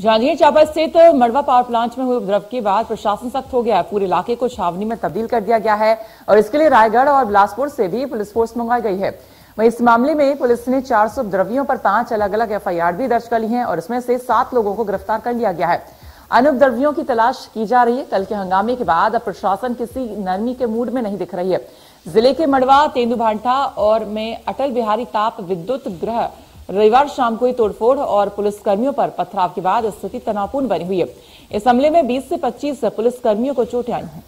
जांजगीर चांपा स्थित मड़वा power plant में हुए उपद्रव के बाद प्रशासन सख्त हो गया है। पूरे इलाके को छावनी में तब्दील कर दिया गया है और इसके लिए रायगढ़ और बिलासपुर से भी पुलिस फोर्स मंगवाई गई है। वहीं इस मामले में पुलिस ने 400 उपद्रवियों पर पाँच अलग अलग एफआईआर भी दर्ज कर ली है और इसमें से सात लोगों को गिरफ़्तार कर लिया गया है। उपद्रवियों की तलाश की जा रही है। कल के हंगामे के बाद अब प्रशासन किसी नरमी के मूड में नहीं दिख रही है। ज़िले के मड़वा, तेंदुभांटा और में अटल बिहारी ताप विद्युत गृह रविवार शाम को ही तोड़फोड़ और पुलिसकर्मियों पर पथराव के बाद स्थिति तनावपूर्ण बनी हुई है। इस हमले में 20 से 25 पुलिसकर्मियों को चोटें आई हैं।